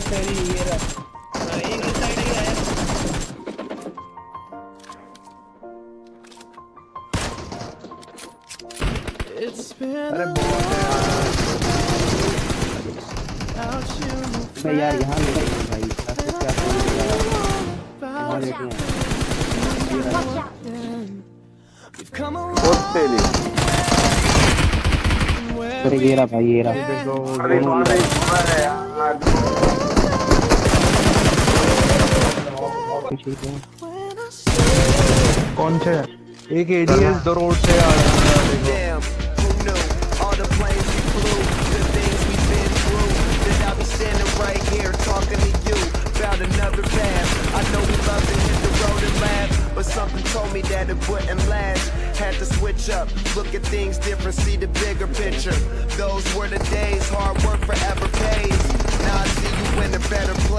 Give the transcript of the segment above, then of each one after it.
बस तेरी ये रहा एक इस साइड ही आया It's been अरे बहुत भाई यार। यहाँ लेटा है भाई। आपको क्या फ़ोन लगा यहाँ लेटा है बहुत तेरी अरे ये रहा भाई ये रहा। अरे मारे मारे यार पीछे ही है। कौन से एक एडीएस दो रोड से आ रहा है देखो Damn, who knew? All the planes we flew, the things we've been through. That I'll be standing right here talking to you about another path. I know we love to hit the road and laugh, but something told me that it wouldn't last. Had to switch up, look at things different, see the bigger picture. Those were the days, hard work forever pays. Now I see you in a better place.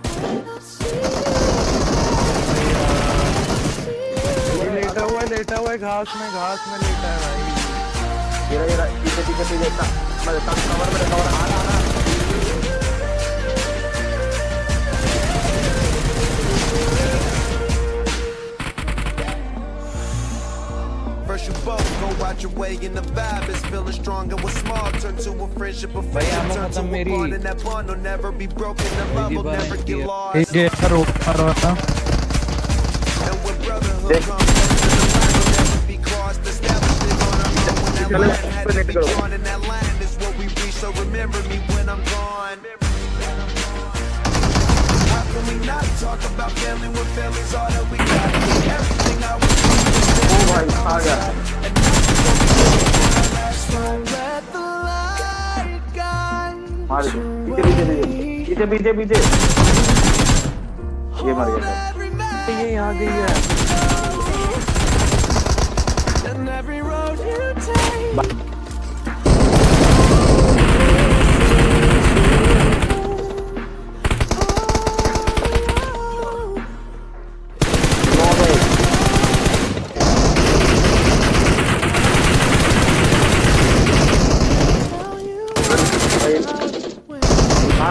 लेटा हुआ है, लेटा हुआ है, घास में घास में लेटा है भाई। ये ये पीछे पीछे पीछे ता मैं कवर में कवर आ रहा you both watch your way in the vibe is feeling stronger with small. Turn to a friendship, a friendship, turn to a bond, and that bond will never be broken. The love will never get lost. And when brotherhood comes, the never be crossed. Established it on our own when that line had to be drawn, and that line is what we reach. So remember me when I'm gone can we not talk about family when family's all that we got? Everything I was Oh my god. मार दे। पीछे पीछे पीछे। पीछे पीछे ये मर गया ये यहाँ गई है।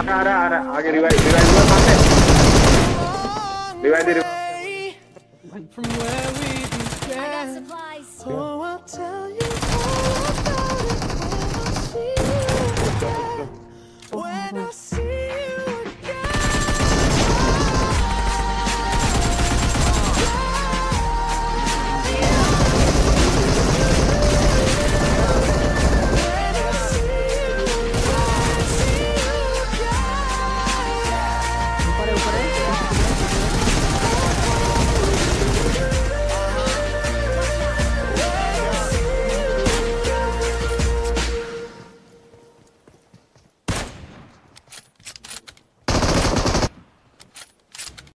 आ रहा आ रहा आ रहा आगे रिवाइव रिवाइव हुआ सामने revive they I got supplies. चलो